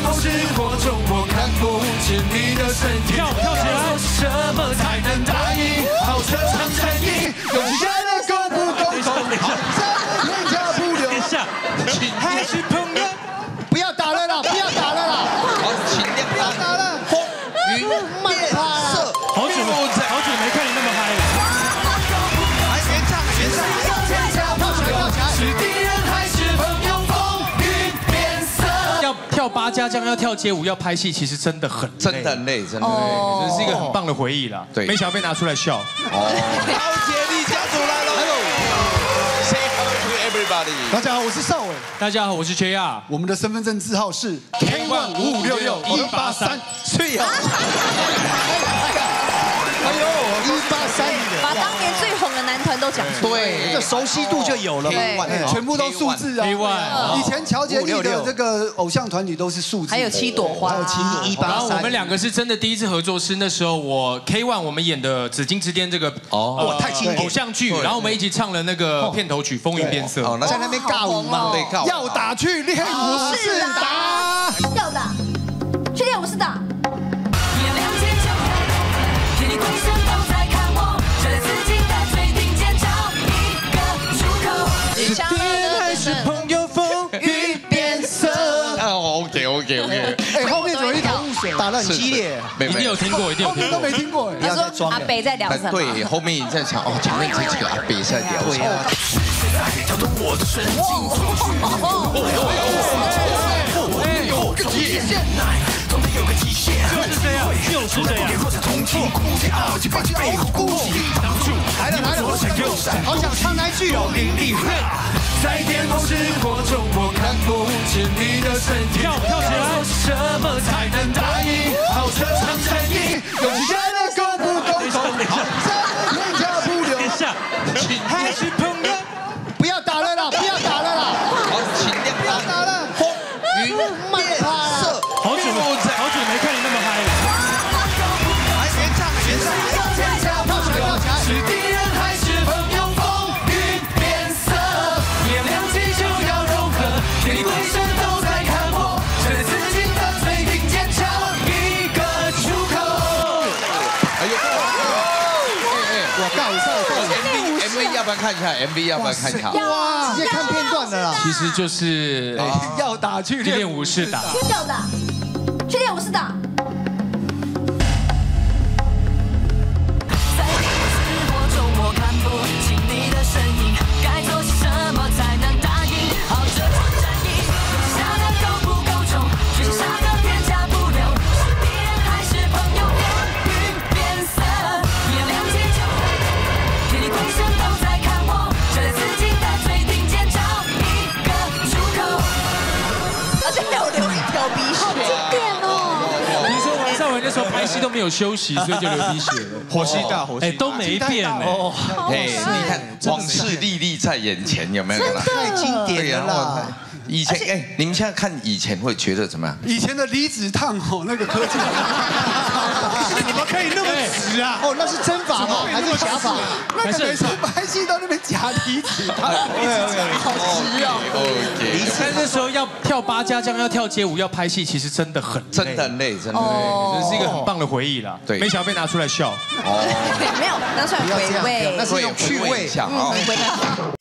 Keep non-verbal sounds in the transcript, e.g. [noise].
或是火中，我看不见你的身体。跳跳起来要做什么才能跳八家将，要跳街舞，要拍戏，其实真的很累真的很累，真的累。这是一个很棒的回忆啦。对没想到被拿出来笑。高杰力家族来了，Say hello to everybody。大家好，我是邵伟，大家好，我是 JR。我们的身份证字号是 K one 五五六六一八三，最好。哎呦，一八三男团都讲出来。对，这熟悉度就有了嘛，全部都数字啊。K one 以前乔杰利的这个偶像团体都是数字，还有七朵花。还有七朵一然后我们两个是真的第一次合作，是那时候我 K One 我们演的《紫金之巅》这个哦。太经典。偶像剧，然后我们一起唱了那个片头曲《风云变色》。哦，那在那边尬舞嘛，要打去练武是打。，OK OK OK。哎，后面怎么一头雾水？打得很激烈，一定有听过，一定有听过后面都没。听过。他说阿北在聊什么？对，后面你在想哦，前面这几个阿北在聊什么？就是这样，就是这样。好想唱那一句哦。在电光石火中，我看不见你的身体。跳跳起来什么才能打赢？好这场战役，勇气真的够不够痛？好这天下不留等一下，还是朋友。不要打了啦，不要打了啦，好，请亮灯。打了。风云变色，好久没好久没看你那么嗨我告诉你，MV MV 要不要看一下？MV 要不要看一下？哇，直接看片段的啦。其实就是要打去去练武士打。去掉的，去练武士打。流鼻血，经典哦。你说王少文那时候拍戏都没有休息，[laughs] 所以就流鼻血了。火气大，火哎，都没变哎。哎，你看往事历历在眼前，有没有看到？太经典了啦。以前哎，你们现在看以前会觉得怎么样？以前的离子烫哦，那个科技，怎么可以那么直啊？[laughs] 哦，那是真法吗？还是假法？那个每次拍戏到那边假离子烫，好直哦。OK，但那时候要跳八家将，要跳街舞，要拍戏，其实真的很累真的很累，真的累。哦这是一个很棒的回忆啦。对没想到被拿出来笑。哦 [laughs] 没有拿出来回味，那是一种趣味一下啊。回味。